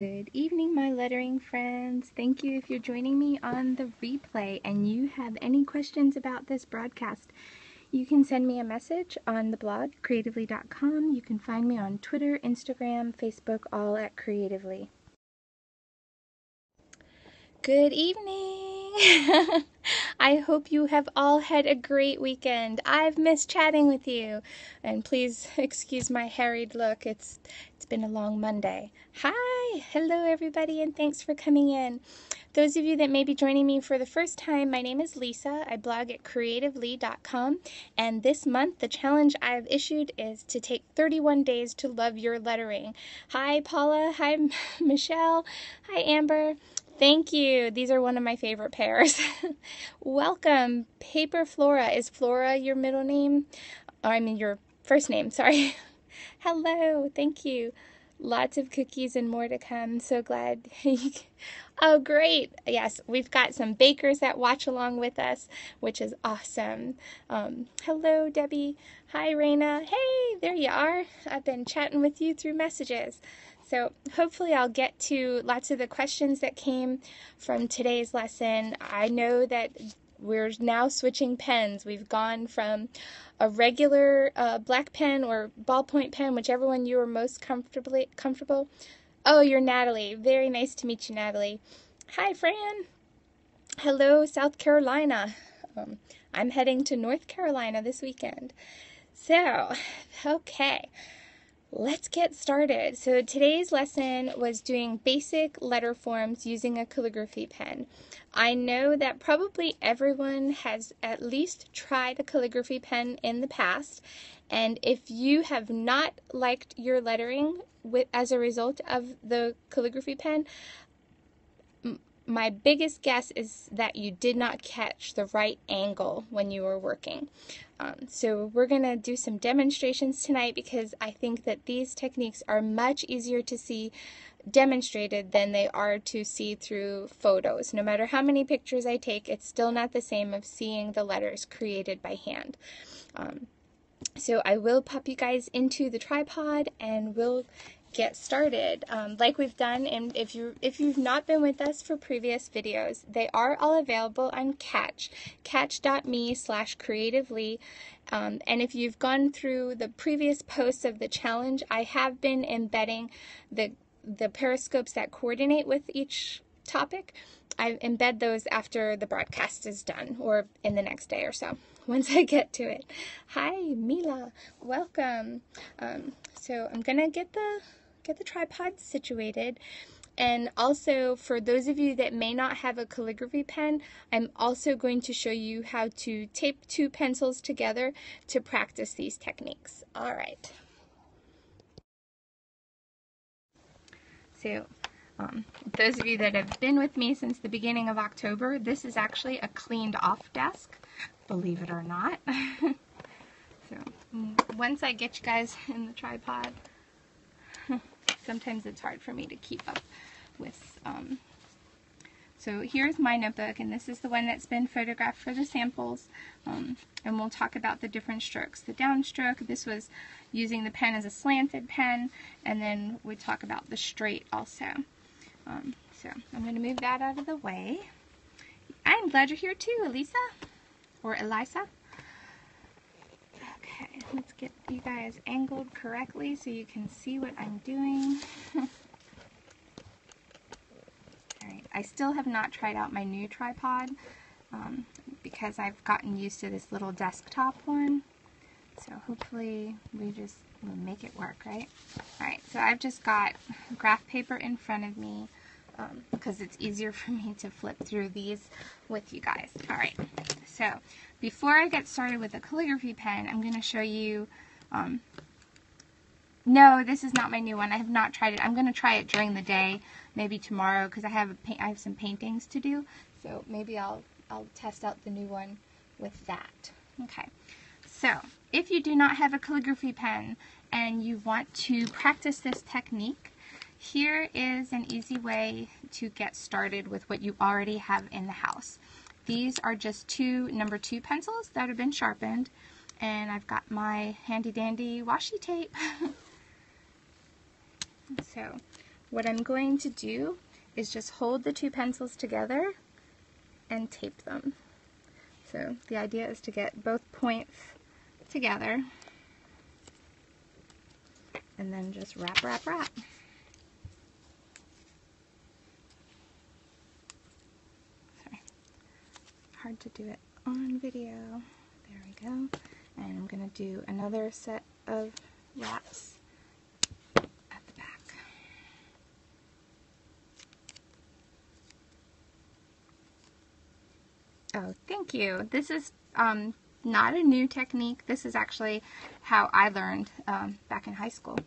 Good evening, my lettering friends. Thank you if you're joining me on the replay and you have any questions about this broadcast. You can send me a message on the blog, creativlei.com. You can find me on Twitter, Instagram, Facebook, all at CreativLEI. Good evening. I hope you have all had a great weekend. I've missed chatting with you. And please excuse my harried look. It's it's been a long Monday. Hi. Hello everybody and thanks for coming in. Those of you that may be joining me for the first time, my name is Lisa. I blog at creativlei.com and this month the challenge I've issued is to take 31 days to love your lettering. Hi Paula, hi Michelle, hi Amber. Thank you. These are one of my favorite pairs. Welcome. Paper Flora. Is Flora your middle name? Or, I mean, your first name, sorry. Hello. Thank you. Lots of cookies and more to come. So glad. oh, great. Yes, we've got some bakers that watch along with us, which is awesome. Um, hello, Debbie. Hi, Raina. Hey, there you are. I've been chatting with you through messages. So hopefully I'll get to lots of the questions that came from today's lesson. I know that we're now switching pens. We've gone from a regular uh, black pen or ballpoint pen, whichever one you are most comfortably comfortable. Oh, you're Natalie. Very nice to meet you, Natalie. Hi, Fran. Hello, South Carolina. Um, I'm heading to North Carolina this weekend. So, okay. Let's get started. So today's lesson was doing basic letter forms using a calligraphy pen. I know that probably everyone has at least tried a calligraphy pen in the past, and if you have not liked your lettering with, as a result of the calligraphy pen, my biggest guess is that you did not catch the right angle when you were working. Um, so we're going to do some demonstrations tonight because I think that these techniques are much easier to see demonstrated than they are to see through photos. No matter how many pictures I take, it's still not the same of seeing the letters created by hand. Um, so I will pop you guys into the tripod and we'll get started. Um, like we've done and if you if you've not been with us for previous videos they are all available on Katch katch.me slash creativlei. Um, and if you've gone through the previous posts of the challenge I have been embedding the the periscopes that coordinate with each topic. I embed those after the broadcast is done or in the next day or so once I get to it. Hi, Mila. Welcome. Um, so I'm to get the get the tripod situated. And also, for those of you that may not have a calligraphy pen, I'm also going to show you how to tape two pencils together to practice these techniques. All right. So, um, those of you that have been with me since the beginning of October, this is actually a cleaned off desk, believe it or not. so, once I get you guys in the tripod, sometimes it's hard for me to keep up with. Um, so here's my notebook, and this is the one that's been photographed for the samples. Um, and we'll talk about the different strokes. The downstroke, this was using the pen as a slanted pen, and then we talk about the straight also. Um, so I'm going to move that out of the way. I'm glad you're here too, Elisa, or Eliza. Okay, let's get you guys angled correctly so you can see what I'm doing. Alright, I still have not tried out my new tripod um, because I've gotten used to this little desktop one. So hopefully we just will make it work, right? Alright, so I've just got graph paper in front of me um, because it's easier for me to flip through these with you guys. Alright, so before I get started with the calligraphy pen, I'm going to show you, um, no, this is not my new one. I have not tried it. I'm going to try it during the day, maybe tomorrow, because I have I have some paintings to do. So maybe I'll I'll test out the new one with that. Okay. So if you do not have a calligraphy pen and you want to practice this technique, here is an easy way to get started with what you already have in the house. These are just two number two pencils that have been sharpened and I've got my handy dandy washi tape. so what I'm going to do is just hold the two pencils together and tape them. So the idea is to get both points together and then just wrap, wrap, wrap. Sorry, hard to do it on video. There we go. And I'm going to do another set of wraps at the back. Oh, thank you. This is um, not a new technique. This is actually how I learned um, back in high school.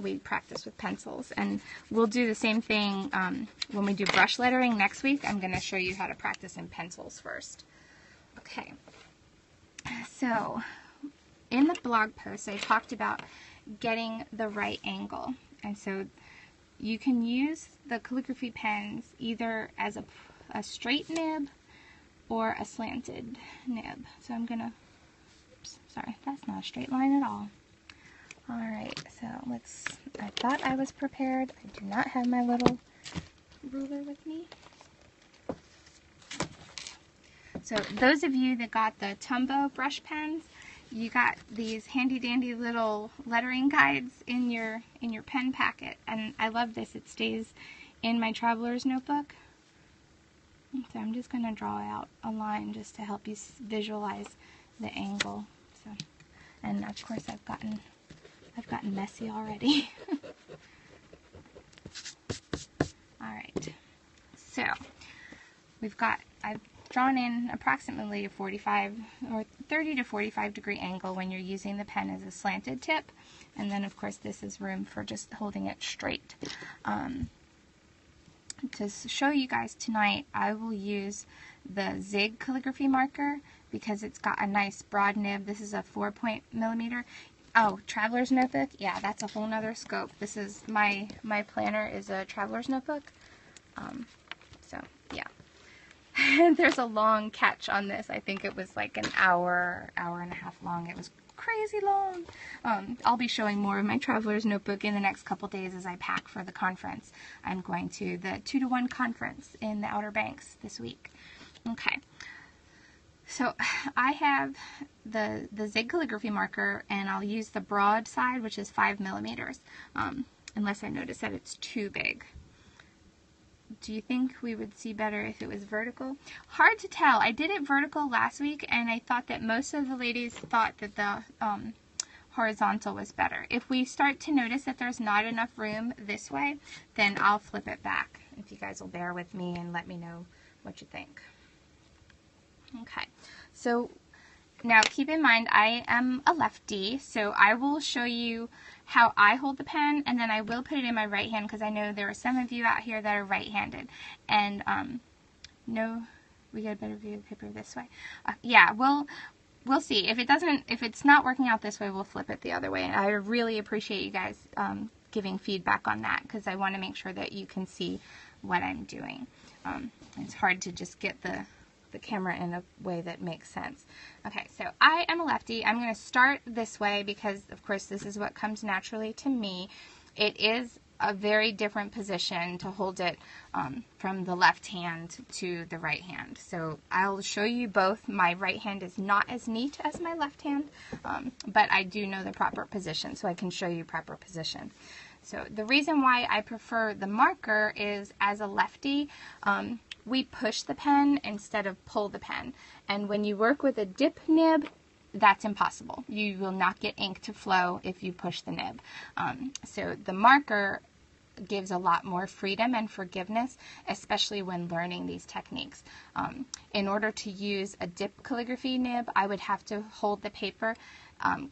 We practice with pencils, and we'll do the same thing um, when we do brush lettering next week. I'm going to show you how to practice in pencils first. Okay, so in the blog post, I talked about getting the right angle, and so you can use the calligraphy pens either as a, a straight nib or a slanted nib. So I'm gonna, sorry, that's not a straight line at all. All right, so let's, I thought I was prepared. I do not have my little ruler with me. So those of you that got the Tombow brush pens, you got these handy dandy little lettering guides in your in your pen packet and I love this it stays in my traveler's notebook so I'm just going to draw out a line just to help you visualize the angle. So, and of course I've gotten I've gotten messy already. All right. So we've got I've drawn in approximately a 45 or 30 to 45 degree angle when you're using the pen as a slanted tip. And then of course this is room for just holding it straight. Um, to show you guys tonight, I will use the Zig calligraphy marker because it's got a nice broad nib. This is a 4 point millimeter. Oh, Traveler's Notebook? Yeah, that's a whole nother scope. This is, my, my planner is a Traveler's Notebook. Um, so, yeah. There's a long Katch on this. I think it was like an hour, hour and a half long. It was crazy long. Um, I'll be showing more of my traveler's notebook in the next couple days as I pack for the conference. I'm going to the 2 to 1 conference in the Outer Banks this week. Okay. So I have the, the Zig calligraphy marker and I'll use the broad side which is 5 millimeters um, unless I notice that it's too big do you think we would see better if it was vertical? Hard to tell. I did it vertical last week, and I thought that most of the ladies thought that the um, horizontal was better. If we start to notice that there's not enough room this way, then I'll flip it back. If you guys will bear with me and let me know what you think. Okay, so now keep in mind I am a lefty, so I will show you how I hold the pen, and then I will put it in my right hand because I know there are some of you out here that are right-handed. And um, no, we get a better view of the paper this way. Uh, yeah, we'll we'll see. If it doesn't, if it's not working out this way, we'll flip it the other way. And I really appreciate you guys um, giving feedback on that because I want to make sure that you can see what I'm doing. Um, it's hard to just get the the camera in a way that makes sense. Okay, so I am a lefty. I'm going to start this way because, of course, this is what comes naturally to me. It is a very different position to hold it um, from the left hand to the right hand. So I'll show you both. My right hand is not as neat as my left hand, um, but I do know the proper position, so I can show you proper position. So the reason why I prefer the marker is as a lefty, um, we push the pen instead of pull the pen. And when you work with a dip nib, that's impossible. You will not get ink to flow if you push the nib. Um, so the marker gives a lot more freedom and forgiveness, especially when learning these techniques. Um, in order to use a dip calligraphy nib, I would have to hold the paper um,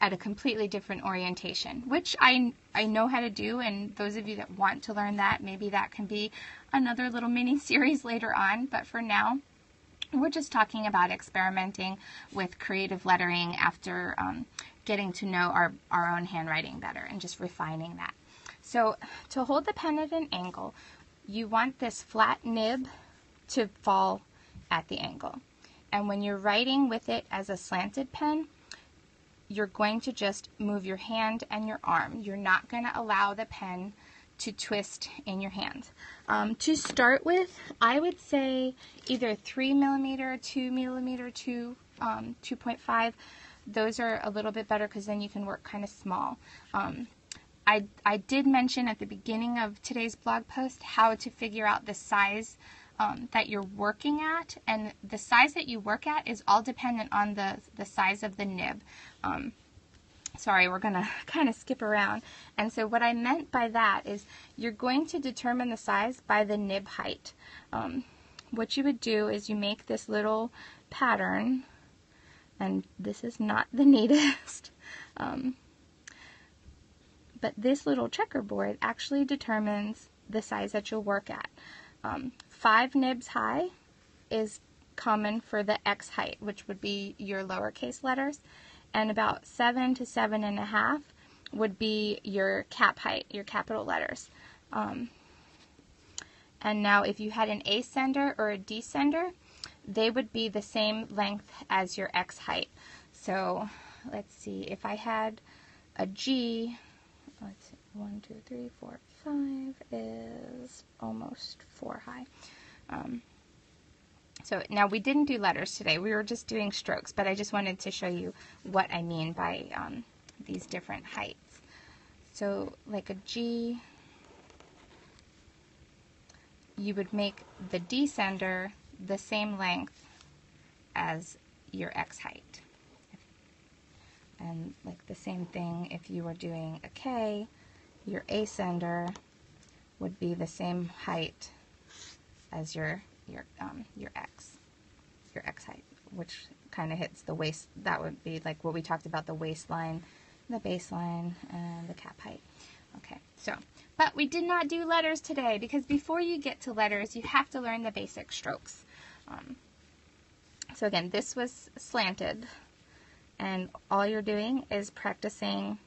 at a completely different orientation, which I, I know how to do. And those of you that want to learn that, maybe that can be another little mini series later on. But for now, we're just talking about experimenting with creative lettering after um, getting to know our, our own handwriting better and just refining that. So to hold the pen at an angle, you want this flat nib to fall at the angle. And when you're writing with it as a slanted pen, you're going to just move your hand and your arm. You're not going to allow the pen to twist in your hand. Um, to start with, I would say either 3 millimeter, 2 millimeter, 2, um, 2.5. Those are a little bit better because then you can work kind of small. Um, I, I did mention at the beginning of today's blog post how to figure out the size um, that you're working at, and the size that you work at is all dependent on the, the size of the nib. Sorry, we're going to kind of skip around. And so what I meant by that is you're going to determine the size by the nib height. Um, what you would do is you make this little pattern, and this is not the neatest, um, but this little checkerboard actually determines the size that you'll work at. Um, five nibs high is common for the X height, which would be your lowercase letters, and about seven to seven and a half would be your cap height, your capital letters. Um, and now if you had an ascender or a descender, they would be the same length as your X height. So let's see, if I had a G, let's see, one, two, three, four, five is almost four high. Um, so now we didn't do letters today. We were just doing strokes, but I just wanted to show you what I mean by um, these different heights. So like a G, you would make the descender the same length as your X height. And like the same thing if you were doing a K, your ascender would be the same height as your your um, your X, your X height, which kind of hits the waist. That would be like what we talked about: the waistline, the baseline, and the cap height. Okay, so but we did not do letters today because before you get to letters, you have to learn the basic strokes. Um, so again, this was slanted, and all you're doing is practicing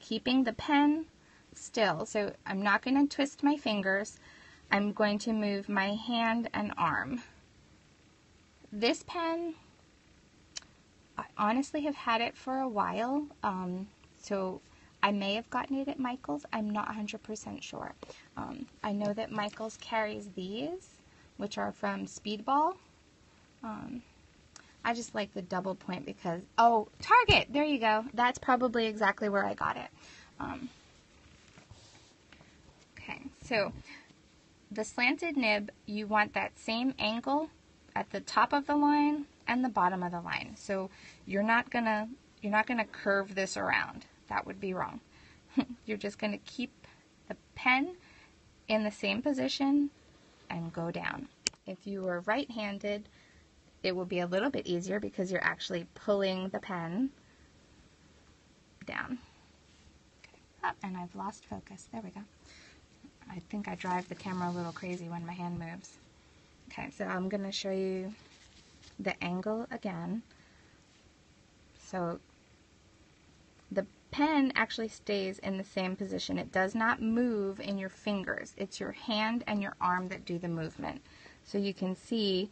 keeping the pen still. So I'm not going to twist my fingers. I'm going to move my hand and arm. This pen, I honestly have had it for a while, um, so I may have gotten it at Michael's. I'm not 100% sure. Um, I know that Michael's carries these, which are from Speedball. Um, I just like the double point because, oh, Target, there you go. That's probably exactly where I got it. Um, okay, so the slanted nib, you want that same angle at the top of the line and the bottom of the line. So you're not gonna you're not gonna curve this around. That would be wrong. you're just gonna keep the pen in the same position and go down. If you were right-handed, it will be a little bit easier because you're actually pulling the pen down. Okay. Oh, and I've lost focus. There we go. I think I drive the camera a little crazy when my hand moves. Okay, so I'm going to show you the angle again. So the pen actually stays in the same position. It does not move in your fingers. It's your hand and your arm that do the movement. So you can see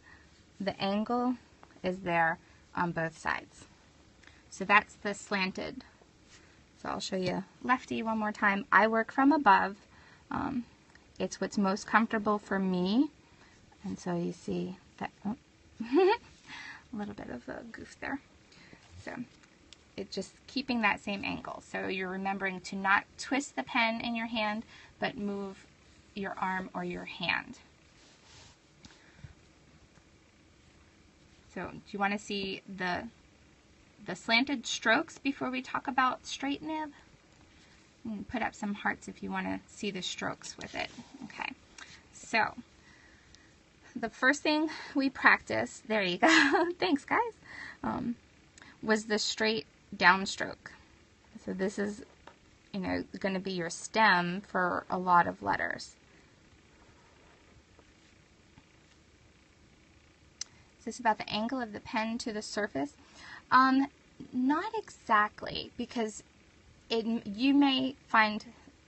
the angle is there on both sides. So that's the slanted. So I'll show you lefty one more time. I work from above um, it's what's most comfortable for me. And so you see that, oh, a little bit of a goof there. So it's just keeping that same angle. So you're remembering to not twist the pen in your hand, but move your arm or your hand. So do you want to see the the slanted strokes before we talk about straight nib? Put up some hearts if you want to see the strokes with it. Okay, so the first thing we practiced, there you go, thanks guys, um, was the straight downstroke. So this is, you know, going to be your stem for a lot of letters. Is this about the angle of the pen to the surface? Um, not exactly, because it, you may find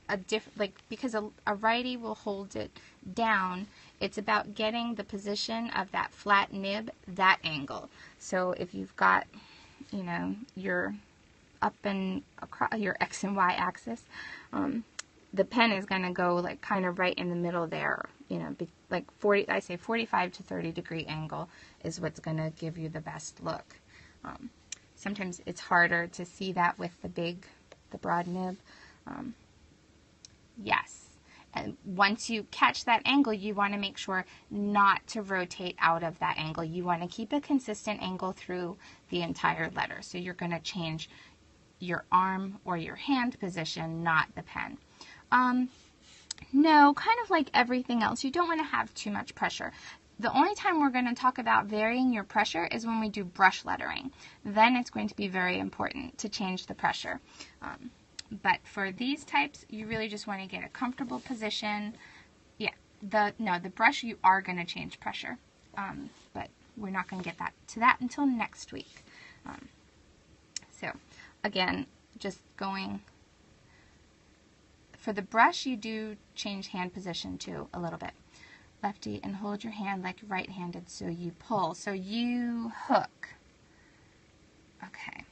a different, like, because a, a righty will hold it down, it's about getting the position of that flat nib, that angle. So if you've got, you know, your up and across your X and Y axis, um, the pen is going to go like kind of right in the middle there, you know, be, like 40, I say 45 to 30 degree angle is what's going to give you the best look. Um, sometimes it's harder to see that with the big, the broad nib. Um, yes. And once you catch that angle, you want to make sure not to rotate out of that angle. You want to keep a consistent angle through the entire letter. So you're going to change your arm or your hand position, not the pen. Um, no, kind of like everything else, you don't want to have too much pressure. The only time we're going to talk about varying your pressure is when we do brush lettering. Then it's going to be very important to change the pressure. Um, but for these types, you really just want to get a comfortable position. Yeah, the no, the brush you are going to change pressure, um, but we're not going to get that to that until next week. Um, so again, just going for the brush, you do change hand position too a little bit. Lefty and hold your hand like right-handed so you pull. So you hook. Okay.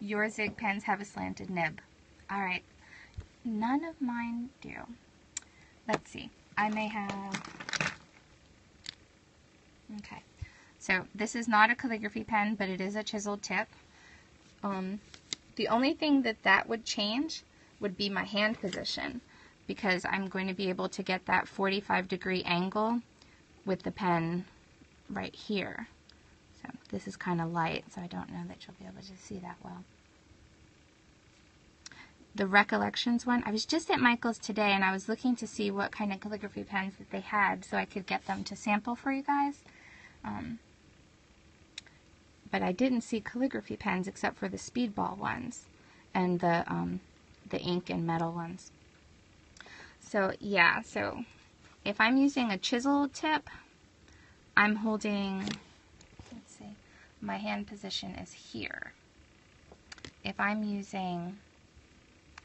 Your Zig pens have a slanted nib. All right. None of mine do. Let's see. I may have... Okay. So this is not a calligraphy pen, but it is a chiseled tip. Um, the only thing that that would change would be my hand position because I'm going to be able to get that 45 degree angle with the pen right here. So this is kind of light, so I don't know that you'll be able to see that well. The Recollections one, I was just at Michael's today and I was looking to see what kind of calligraphy pens that they had so I could get them to sample for you guys. Um, but I didn't see calligraphy pens except for the speedball ones and the um, the ink and metal ones. So yeah, so if I'm using a chisel tip, I'm holding, let's see, my hand position is here. If I'm using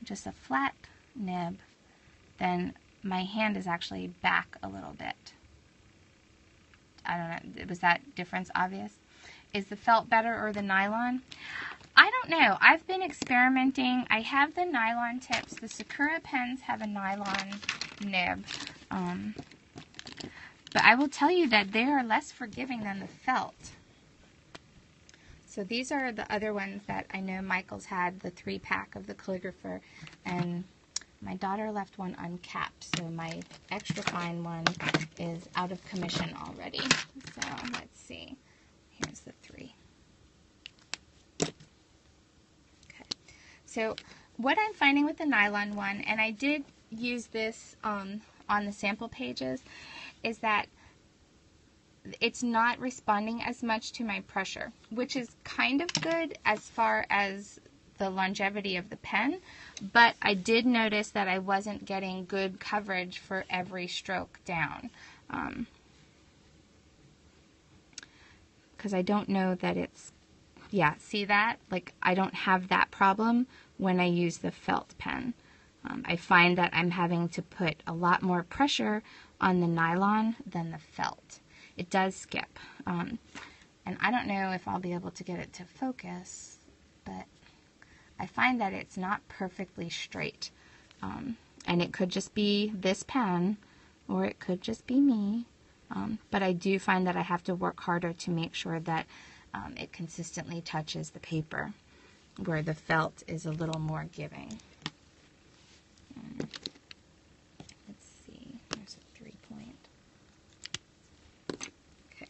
just a flat nib, then my hand is actually back a little bit. I don't know, was that difference obvious? Is the felt better or the nylon? I don't know. I've been experimenting. I have the nylon tips. The Sakura pens have a nylon nib. Um, but I will tell you that they are less forgiving than the felt. So these are the other ones that I know Michael's had, the three pack of the calligrapher. And my daughter left one uncapped, so my extra fine one is out of commission already. So let's see. Here's the three. So what I'm finding with the nylon one, and I did use this um, on the sample pages, is that it's not responding as much to my pressure, which is kind of good as far as the longevity of the pen, but I did notice that I wasn't getting good coverage for every stroke down. Because um, I don't know that it's, yeah, see that? Like, I don't have that problem when I use the felt pen. Um, I find that I'm having to put a lot more pressure on the nylon than the felt. It does skip. Um, and I don't know if I'll be able to get it to focus, but I find that it's not perfectly straight. Um, and it could just be this pen, or it could just be me. Um, but I do find that I have to work harder to make sure that um, it consistently touches the paper where the felt is a little more giving. Let's see, there's a three point. Okay,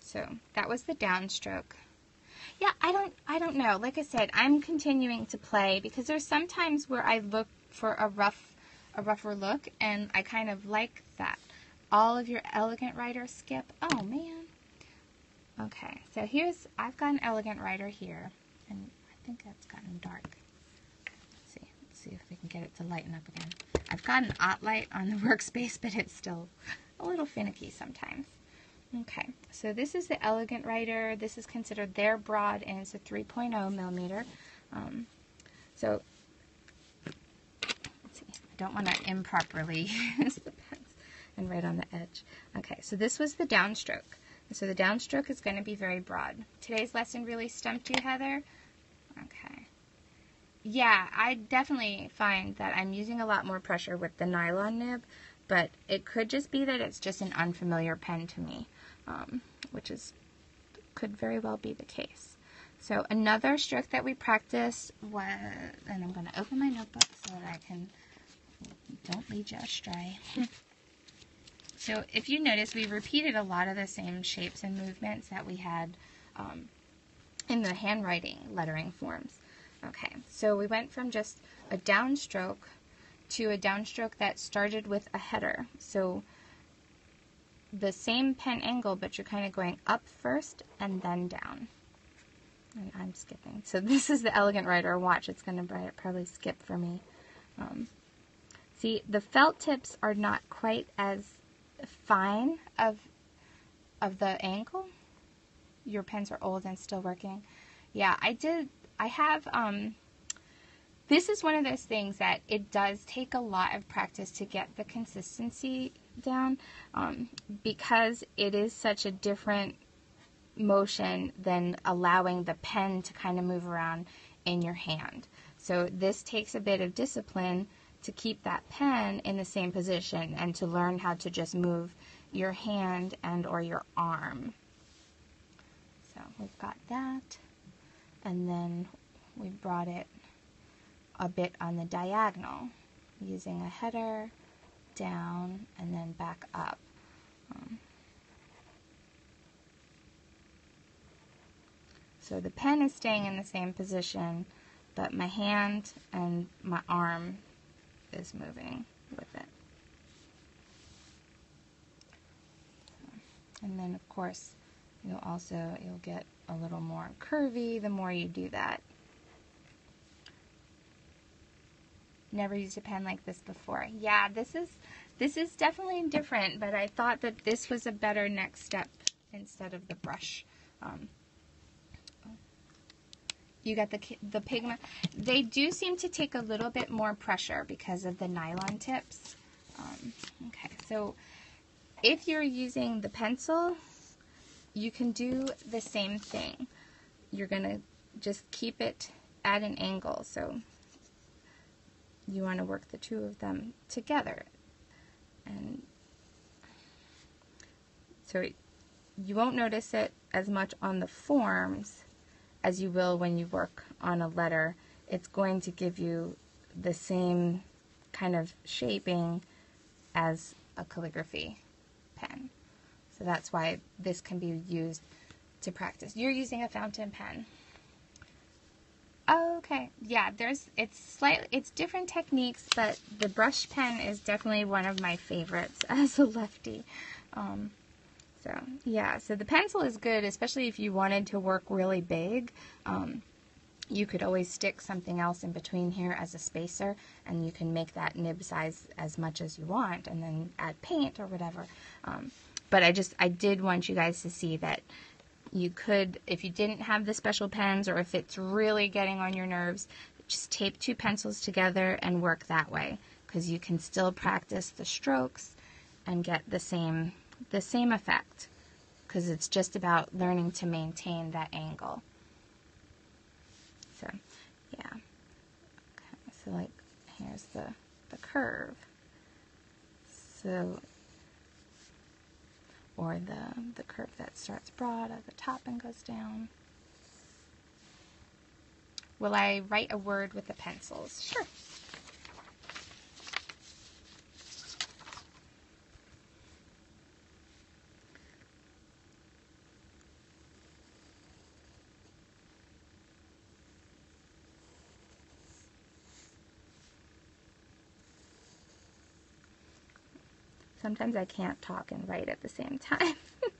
so that was the downstroke. Yeah, I don't, I don't know. Like I said, I'm continuing to play because there's sometimes where I look for a rough, a rougher look, and I kind of like that. All of your elegant writer skip. Oh man. Okay, so here's I've got an elegant writer here, and think that's gotten dark. Let's see. Let's see if we can get it to lighten up again. I've got an OttLite on the workspace, but it's still a little finicky sometimes. Okay, so this is the Elegant Writer. This is considered their broad, and it's a 3.0 millimeter. Um, so, let's see. I don't want to improperly use the pens and right on the edge. Okay, so this was the downstroke. So the downstroke is going to be very broad. Today's lesson really stumped you, Heather? Okay. yeah, I definitely find that I'm using a lot more pressure with the nylon nib, but it could just be that it's just an unfamiliar pen to me, um, which is could very well be the case. So another stroke that we practiced was, and I'm going to open my notebook so that I can, don't lead you astray. so if you notice, we repeated a lot of the same shapes and movements that we had um, in the handwriting lettering forms. Okay, so we went from just a downstroke to a downstroke that started with a header. So the same pen angle, but you're kind of going up first and then down. And I'm skipping. So this is the Elegant Writer. Watch, it's going to probably skip for me. Um, see, the felt tips are not quite as fine of, of the angle. Your pens are old and still working. Yeah, I did, I have, um, this is one of those things that it does take a lot of practice to get the consistency down um, because it is such a different motion than allowing the pen to kind of move around in your hand. So this takes a bit of discipline to keep that pen in the same position and to learn how to just move your hand and or your arm. So we've got that and then we brought it a bit on the diagonal using a header down and then back up. Um, so the pen is staying in the same position, but my hand and my arm is moving with it. And then of course, you'll also, you'll get a little more curvy the more you do that. never used a pen like this before. Yeah, this is this is definitely different, but I thought that this was a better next step instead of the brush. Um, you got the the pigment. They do seem to take a little bit more pressure because of the nylon tips. Um, okay, so if you're using the pencil, you can do the same thing. You're going to just keep it at an angle. So you want to work the two of them together. And so you won't notice it as much on the forms as you will when you work on a letter. It's going to give you the same kind of shaping as a calligraphy pen. So that's why this can be used to practice. You're using a fountain pen. Okay. Yeah, there's it's slightly it's different techniques, but the brush pen is definitely one of my favorites as a lefty. Um, so yeah, so the pencil is good, especially if you wanted to work really big. Um, you could always stick something else in between here as a spacer, and you can make that nib size as much as you want, and then add paint or whatever. Um, but I just I did want you guys to see that you could, if you didn't have the special pens or if it's really getting on your nerves, just tape two pencils together and work that way because you can still practice the strokes and get the same the same effect because it's just about learning to maintain that angle. So, yeah. Okay, so like here's the the curve. So or the, the curve that starts broad at the top and goes down. Will I write a word with the pencils? Sure. Sometimes I can't talk and write at the same time.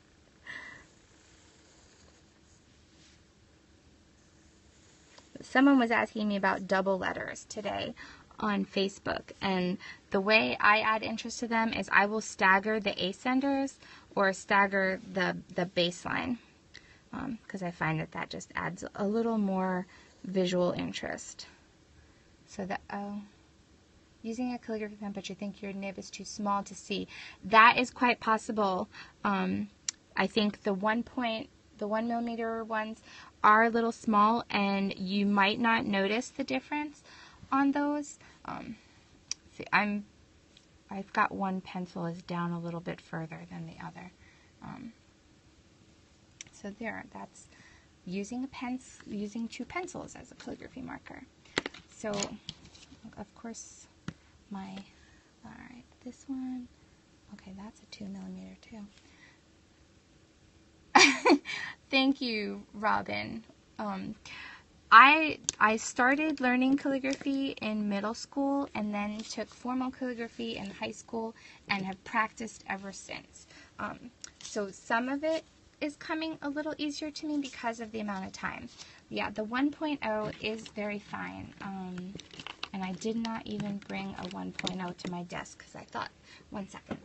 Someone was asking me about double letters today on Facebook, and the way I add interest to them is I will stagger the ascenders or stagger the, the baseline because um, I find that that just adds a little more visual interest. So the O using a calligraphy pen, but you think your nib is too small to see. That is quite possible. Um, I think the one point, the one millimeter ones are a little small and you might not notice the difference on those. Um, see, I'm, I've got one pencil is down a little bit further than the other. Um, so there, that's using a pens, using two pencils as a calligraphy marker. So, of course, my, all right, this one, okay, that's a two millimeter too. Thank you, Robin. Um, I I started learning calligraphy in middle school and then took formal calligraphy in high school and have practiced ever since. Um, so some of it is coming a little easier to me because of the amount of time. Yeah, the 1.0 is very fine. Um, and I did not even bring a 1.0 to my desk because I thought, one second.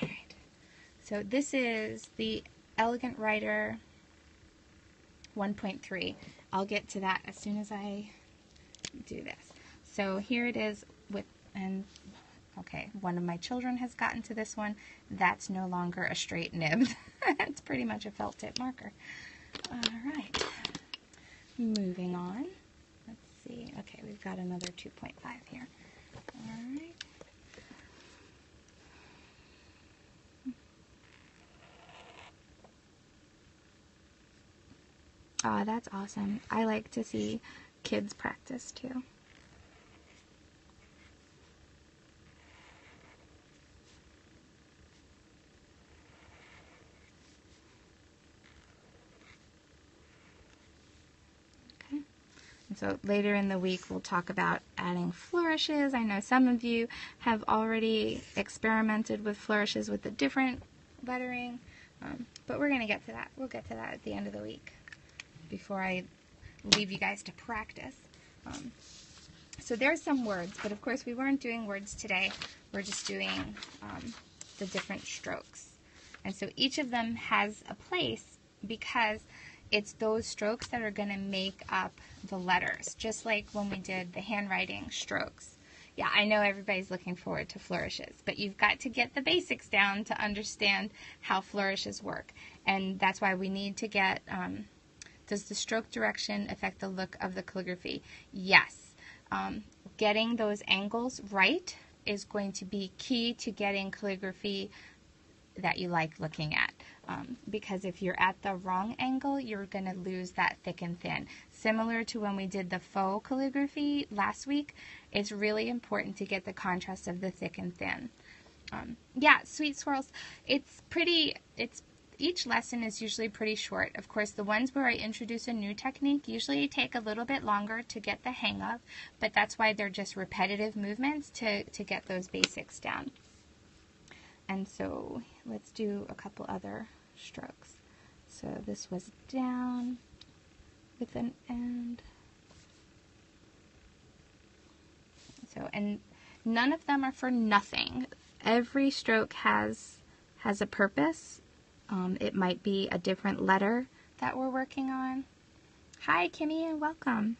Alright, so this is the Elegant Writer 1.3. I'll get to that as soon as I do this. So here it is with, and okay, one of my children has gotten to this one. That's no longer a straight nib. it's pretty much a felt tip marker. All right. Moving on. Let's see. Okay, we've got another 2.5 here. All right. Oh, that's awesome. I like to see kids practice too. So later in the week, we'll talk about adding flourishes. I know some of you have already experimented with flourishes with the different lettering, um, but we're going to get to that. We'll get to that at the end of the week before I leave you guys to practice. Um, so there's some words, but of course we weren't doing words today. We're just doing um, the different strokes. And so each of them has a place because it's those strokes that are going to make up the letters, just like when we did the handwriting strokes. Yeah, I know everybody's looking forward to flourishes, but you've got to get the basics down to understand how flourishes work. And that's why we need to get um, does the stroke direction affect the look of the calligraphy? Yes. Um, getting those angles right is going to be key to getting calligraphy that you like looking at. Um, because if you're at the wrong angle, you're going to lose that thick and thin. Similar to when we did the faux calligraphy last week, it's really important to get the contrast of the thick and thin. Um, yeah, sweet swirls. It's pretty. It's each lesson is usually pretty short. Of course, the ones where I introduce a new technique usually take a little bit longer to get the hang of, but that's why they're just repetitive movements to, to get those basics down. And so let's do a couple other strokes. So this was down with an end. So, and none of them are for nothing. Every stroke has has a purpose. Um, it might be a different letter that we're working on. Hi, Kimmy, and welcome.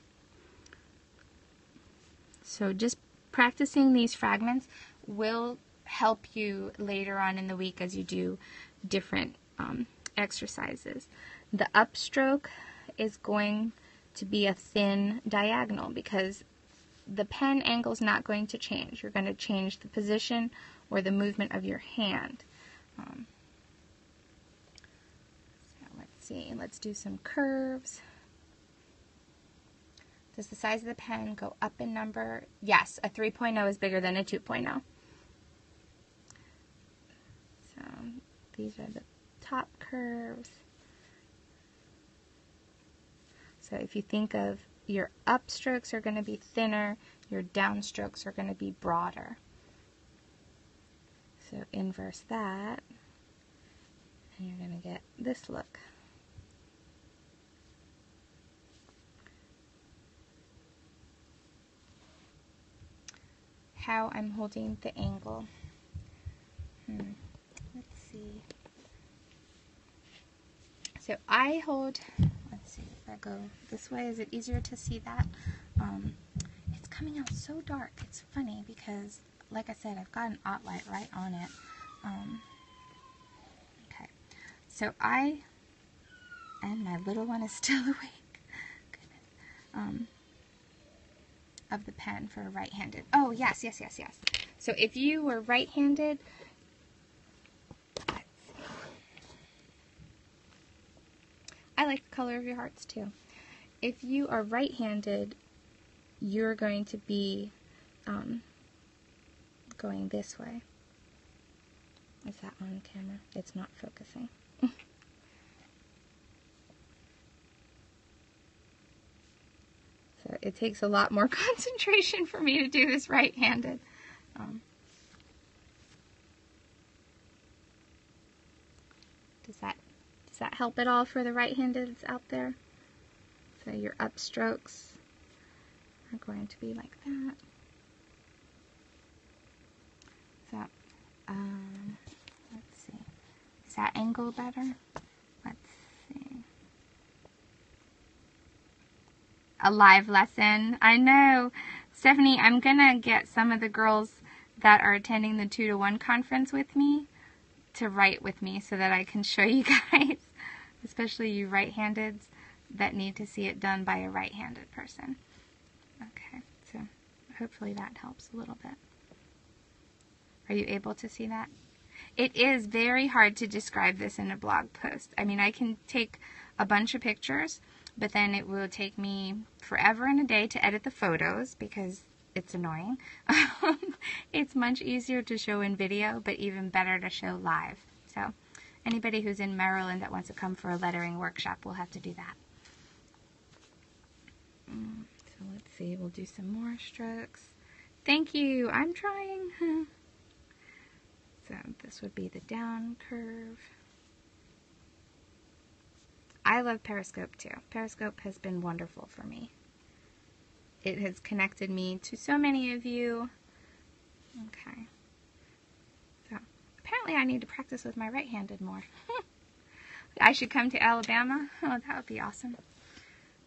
So just practicing these fragments will help you later on in the week as you do different um, exercises. The upstroke is going to be a thin diagonal because the pen angle is not going to change. You're going to change the position or the movement of your hand. Um, so let's see, let's do some curves. Does the size of the pen go up in number? Yes, a 3.0 is bigger than a 2.0. So these are the top curves. So if you think of your upstrokes are going to be thinner, your downstrokes are going to be broader. So inverse that, and you're going to get this look. How I'm holding the angle. Hmm. See. So I hold, let's see if I go this way, is it easier to see that? Um, it's coming out so dark. It's funny because, like I said, I've got an OttLite right on it. Um, okay. so I, and my little one is still awake, goodness, um, of the pen for right-handed. Oh, yes, yes, yes, yes. So if you were right-handed, Like the color of your hearts too. If you are right-handed, you're going to be um, going this way. Is that on camera? It's not focusing. so it takes a lot more concentration for me to do this right-handed. Um, does that does that help at all for the right-handeds out there? So your upstrokes are going to be like that. So, um, let's see. Is that angle better? Let's see. A live lesson. I know. Stephanie, I'm going to get some of the girls that are attending the 2 to 1 conference with me to write with me so that I can show you guys, especially you right-handeds that need to see it done by a right-handed person. Okay, so hopefully that helps a little bit. Are you able to see that? It is very hard to describe this in a blog post. I mean, I can take a bunch of pictures, but then it will take me forever and a day to edit the photos because it's annoying. it's much easier to show in video, but even better to show live. So anybody who's in Maryland that wants to come for a lettering workshop will have to do that. Mm, so let's see, we'll do some more strokes. Thank you, I'm trying. so this would be the down curve. I love Periscope too. Periscope has been wonderful for me. It has connected me to so many of you. Okay. Apparently I need to practice with my right-handed more. I should come to Alabama. Oh, that would be awesome.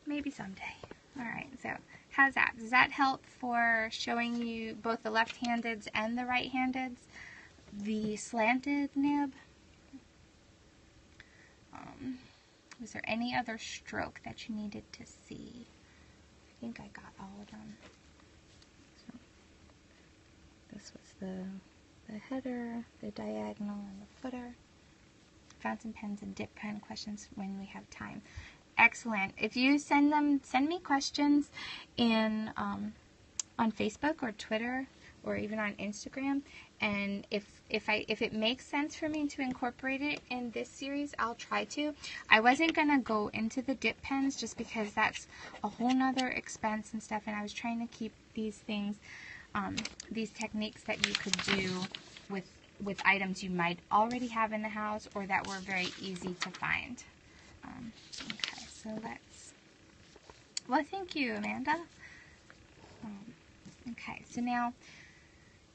Maybe someday. Alright, so how's that? Does that help for showing you both the left-handeds and the right-handeds? The slanted nib? Um, was there any other stroke that you needed to see? I think I got all of them. So this was the, the header, the diagonal, and the footer. Fountain pens and dip pen questions when we have time. Excellent. If you send them, send me questions in um, on Facebook or Twitter or even on Instagram. And if if I if it makes sense for me to incorporate it in this series, I'll try to. I wasn't gonna go into the dip pens just because that's a whole nother expense and stuff. And I was trying to keep these things, um, these techniques that you could do with with items you might already have in the house or that were very easy to find. Um, okay, so let's. Well, thank you, Amanda. Um, okay, so now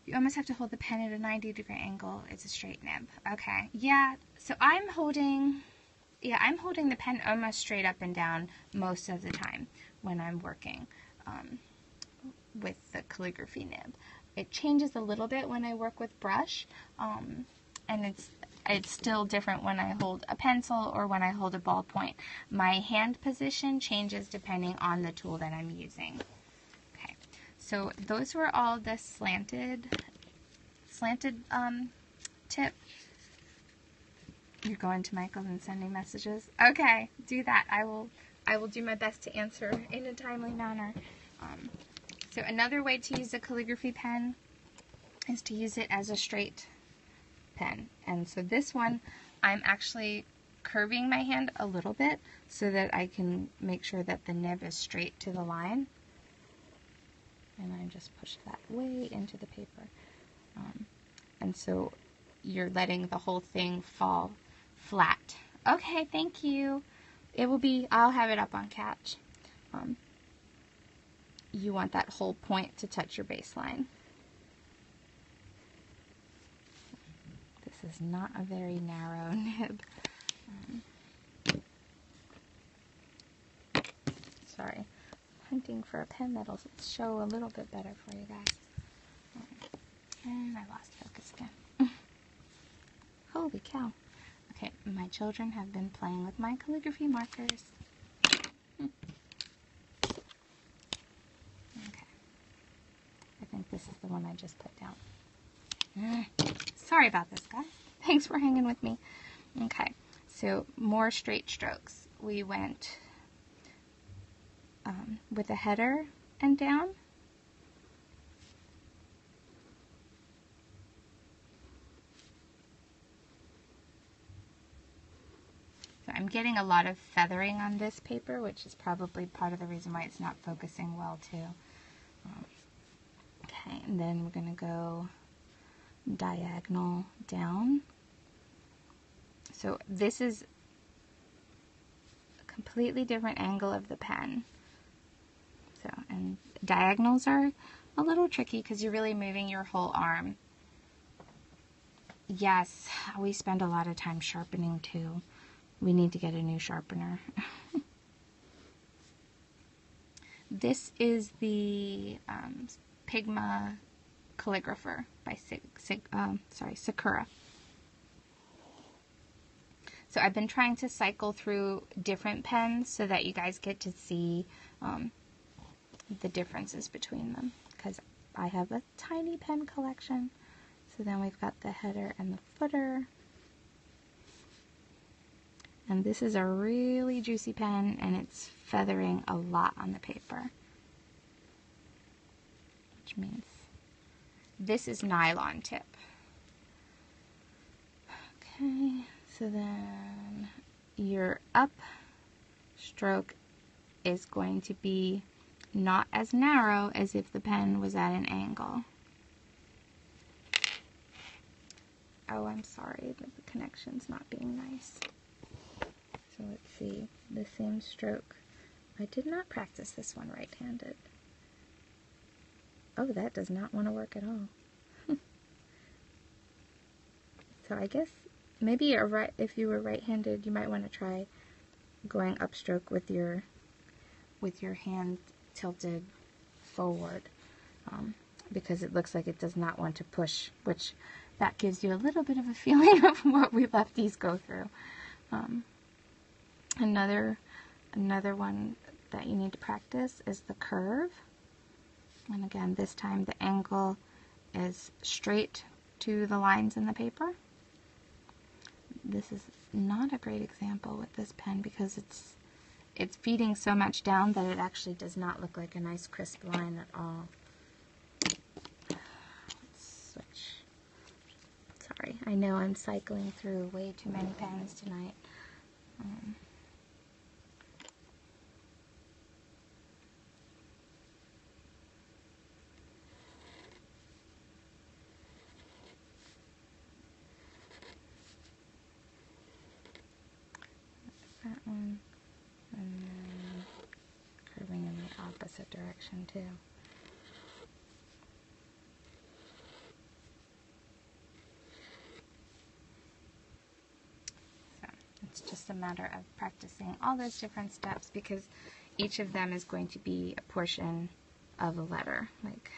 you almost have to hold the pen at a 90 degree angle. It's a straight nib. Okay. Yeah. So I'm holding, yeah, I'm holding the pen almost straight up and down most of the time when I'm working um, with the calligraphy nib. It changes a little bit when I work with brush, um, and it's it's still different when I hold a pencil or when I hold a ballpoint. My hand position changes depending on the tool that I'm using. Okay, so those were all the slanted, slanted um, tip. You're going to Michael's and sending messages. Okay, do that. I will. I will do my best to answer in a timely manner. Um, so another way to use a calligraphy pen is to use it as a straight pen. And so this one, I'm actually curving my hand a little bit so that I can make sure that the nib is straight to the line and I just push that way into the paper. Um, and so you're letting the whole thing fall flat. Okay, thank you. It will be, I'll have it up on Katch. Um, you want that whole point to touch your baseline. This is not a very narrow nib. Um, sorry hunting for a pen that'll show a little bit better for you guys. And I lost focus again. Holy cow. Okay, my children have been playing with my calligraphy markers. Hmm. Okay. I think this is the one I just put down. Sorry about this, guys. Thanks for hanging with me. Okay, so more straight strokes. We went um, with a header and down. So I'm getting a lot of feathering on this paper, which is probably part of the reason why it's not focusing well too. Um, okay, and then we're going to go diagonal down. So this is a completely different angle of the pen. So, and diagonals are a little tricky because you're really moving your whole arm. Yes, we spend a lot of time sharpening too. We need to get a new sharpener. this is the um, Pigma calligrapher by um, sorry Sakura. So I've been trying to cycle through different pens so that you guys get to see um, the differences between them because I have a tiny pen collection. So then we've got the header and the footer. And this is a really juicy pen and it's feathering a lot on the paper. Means this is nylon tip. Okay, so then your up stroke is going to be not as narrow as if the pen was at an angle. Oh, I'm sorry the connection's not being nice. So let's see, the same stroke. I did not practice this one right-handed. Oh, that does not want to work at all. so I guess maybe you're right, if you were right-handed, you might want to try going upstroke with your with your hand tilted forward um, because it looks like it does not want to push, which that gives you a little bit of a feeling of what we lefties go through. Um, another another one that you need to practice is the curve. And again, this time the angle is straight to the lines in the paper. This is not a great example with this pen because it's it's feeding so much down that it actually does not look like a nice crisp line at all. Let's switch. Sorry, I know I'm cycling through way too many pens tonight. Um, that one, and then curving in the opposite direction too. So it's just a matter of practicing all those different steps because each of them is going to be a portion of a letter. Like,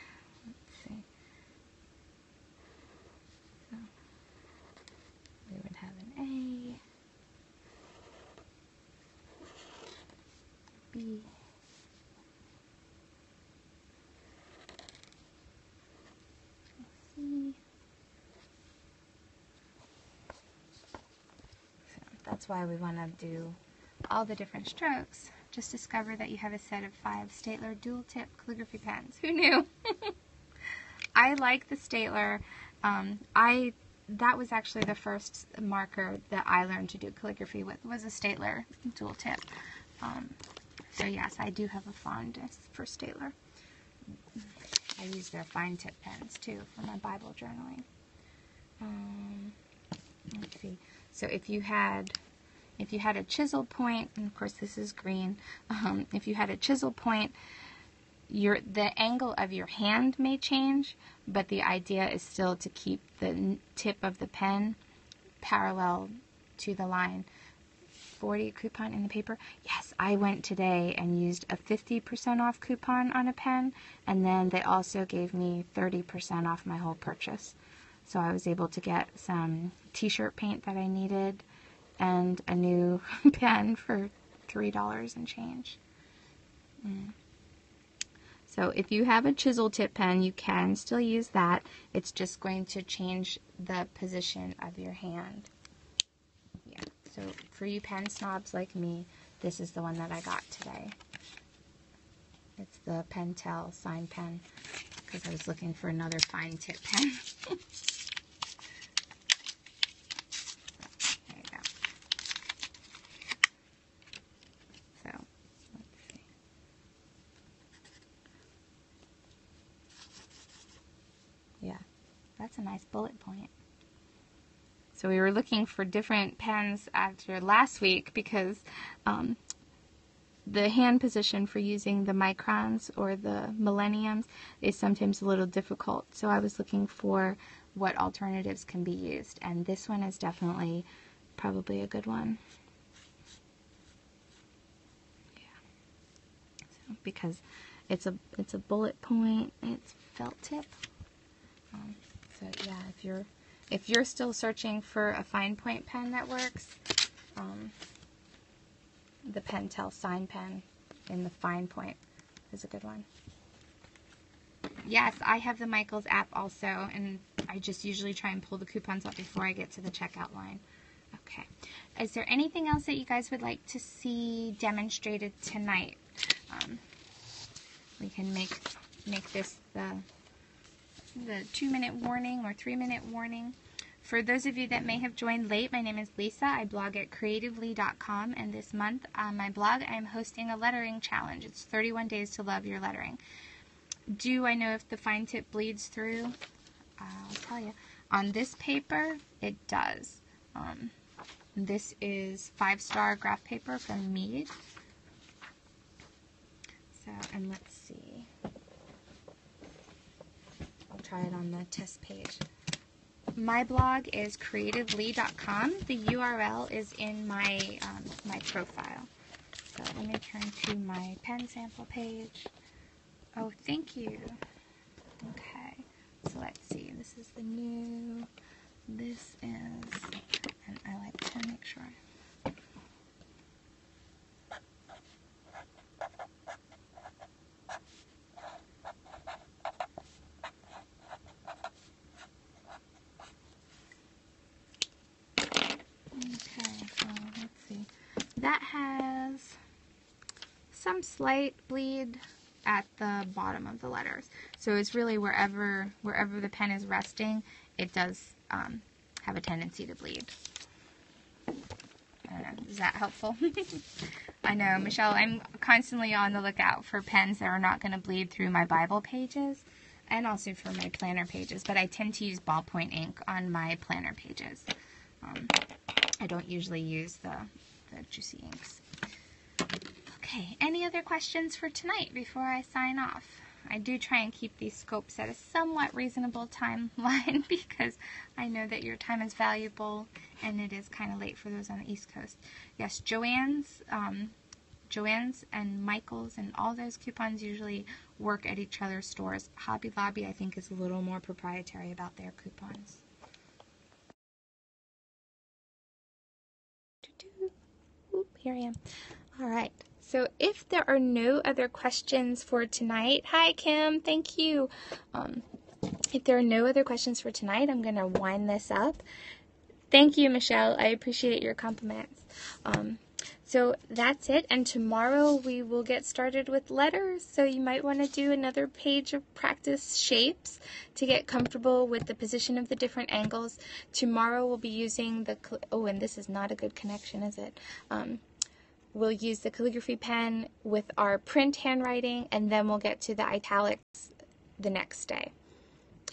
let's see. So we would have an A. be. see. So why we want to do all the different strokes. Just discover that you have a set of five Staedtler dual tip calligraphy pens. Who knew? I like the Staedtler. Um, I that was actually the first marker that I learned to do calligraphy with was a Staedtler dual tip. Um, so yes, I do have a fondness for Staedtler. I use their fine tip pens too for my Bible journaling. Um, let's see. So if you had if you had a chisel point, and of course this is green, um, if you had a chisel point, your the angle of your hand may change, but the idea is still to keep the tip of the pen parallel to the line. 40 coupon in the paper. Yes, I went today and used a 50% off coupon on a pen, and then they also gave me 30% off my whole purchase. So I was able to get some t-shirt paint that I needed and a new pen for $3 and change. Mm. So if you have a chisel tip pen, you can still use that. It's just going to change the position of your hand. Yeah, so for you pen snobs like me, this is the one that I got today. It's the Pentel sign pen because I was looking for another fine tip pen. That's a nice bullet point. So we were looking for different pens after last week because um, the hand position for using the microns or the millenniums is sometimes a little difficult. So I was looking for what alternatives can be used, and this one is definitely probably a good one. Yeah. Because it's a it's a bullet point, it's felt tip. Um, so yeah, if you're if you're still searching for a fine point pen that works, um, the Pentel sign pen in the fine point is a good one. Yes, I have the Michaels app also, and I just usually try and pull the coupons out before I get to the checkout line. Okay. Is there anything else that you guys would like to see demonstrated tonight? Um, we can make make this the the two minute warning or three minute warning. For those of you that may have joined late, my name is Lisa. I blog at creativlei.com, and this month on my blog, I'm hosting a lettering challenge. It's 31 days to love your lettering. Do I know if the fine tip bleeds through? I'll tell you. On this paper, it does. Um, this is five star graph paper from Mead. So, and let's see try it on the test page. My blog is creativlei.com. The URL is in my, um, my profile. So let me turn to my pen sample page. Oh, thank you. Okay, so let's see. This is the new, this is, and I like to make sure that has some slight bleed at the bottom of the letters. So it's really wherever wherever the pen is resting, it does um, have a tendency to bleed. I don't know, Is that helpful? I know, Michelle, I'm constantly on the lookout for pens that are not going to bleed through my Bible pages and also for my planner pages, but I tend to use ballpoint ink on my planner pages. Um, I don't usually use the the juicy inks. Okay, any other questions for tonight before I sign off? I do try and keep these scopes at a somewhat reasonable timeline because I know that your time is valuable and it is kind of late for those on the East Coast. Yes, Joanne's, um, Joann's and Michael's and all those coupons usually work at each other's stores. Hobby Lobby, I think, is a little more proprietary about their coupons. Here I am. All right. So if there are no other questions for tonight, hi Kim, thank you. Um, if there are no other questions for tonight, I'm going to wind this up. Thank you, Michelle. I appreciate your compliments. Um, so that's it. And tomorrow we will get started with letters. So you might want to do another page of practice shapes to get comfortable with the position of the different angles. Tomorrow we'll be using the, oh, and this is not a good connection, is it? Um, we'll use the calligraphy pen with our print handwriting, and then we'll get to the italics the next day.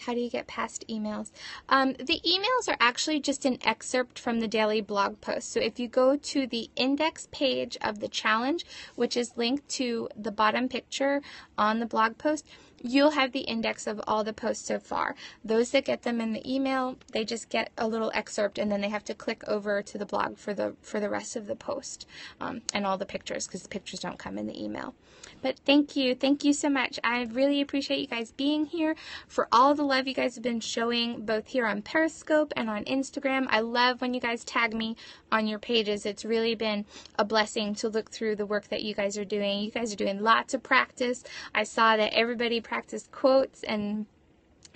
How do you get past emails? Um, the emails are actually just an excerpt from the daily blog post. So if you go to the index page of the challenge, which is linked to the bottom picture on the blog post, you'll have the index of all the posts so far. Those that get them in the email, they just get a little excerpt and then they have to click over to the blog for the for the rest of the post um, and all the pictures because the pictures don't come in the email. But thank you, thank you so much. I really appreciate you guys being here for all the love you guys have been showing both here on Periscope and on Instagram. I love when you guys tag me on your pages. It's really been a blessing to look through the work that you guys are doing. You guys are doing lots of practice. I saw that everybody practiced quotes and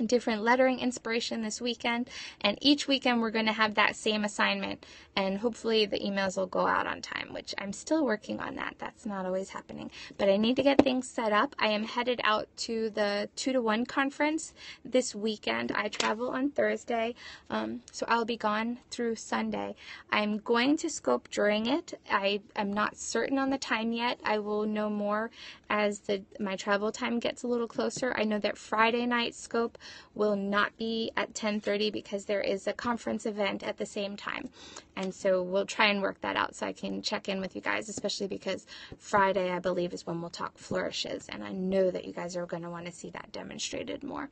different lettering inspiration this weekend. And each weekend, we're going to have that same assignment. And hopefully, the emails will go out on time, which I'm still working on that. That's not always happening. But I need to get things set up. I am headed out to the 2 to 1 conference this weekend. I travel on Thursday, um, so I'll be gone through Sunday. I'm going to scope during it. I am not certain on the time yet. I will know more as the my travel time gets a little closer. I know that Friday night scope will not be at 10:30 because there is a conference event at the same time. And so we'll try and work that out so I can check in with you guys, especially because Friday I believe is when we'll talk flourishes and I know that you guys are going to want to see that demonstrated more.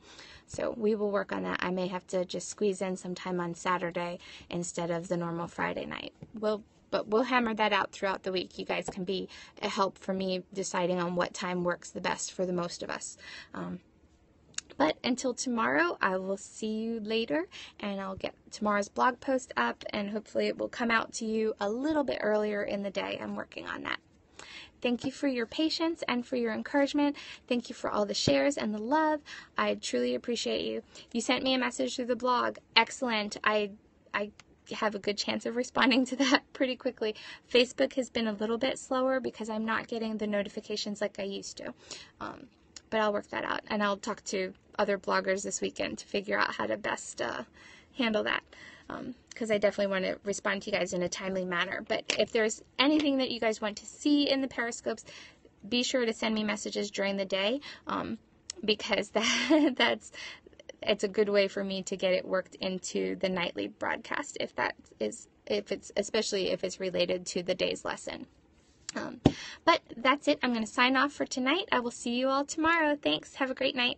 So we will work on that. I may have to just squeeze in some time on Saturday instead of the normal Friday night. We'll but we'll hammer that out throughout the week. You guys can be a help for me deciding on what time works the best for the most of us. Um, but until tomorrow, I will see you later and I'll get tomorrow's blog post up and hopefully it will come out to you a little bit earlier in the day. I'm working on that. Thank you for your patience and for your encouragement. Thank you for all the shares and the love. I truly appreciate you. You sent me a message through the blog. Excellent. I I have a good chance of responding to that pretty quickly. Facebook has been a little bit slower because I'm not getting the notifications like I used to. Um, but I'll work that out and I'll talk to other bloggers this weekend to figure out how to best uh, handle that because um, I definitely want to respond to you guys in a timely manner. But if there's anything that you guys want to see in the periscopes, be sure to send me messages during the day um, because that that's it's a good way for me to get it worked into the nightly broadcast if that is if it's especially if it's related to the day's lesson. Um, but that's it. I'm going to sign off for tonight. I will see you all tomorrow. Thanks. Have a great night.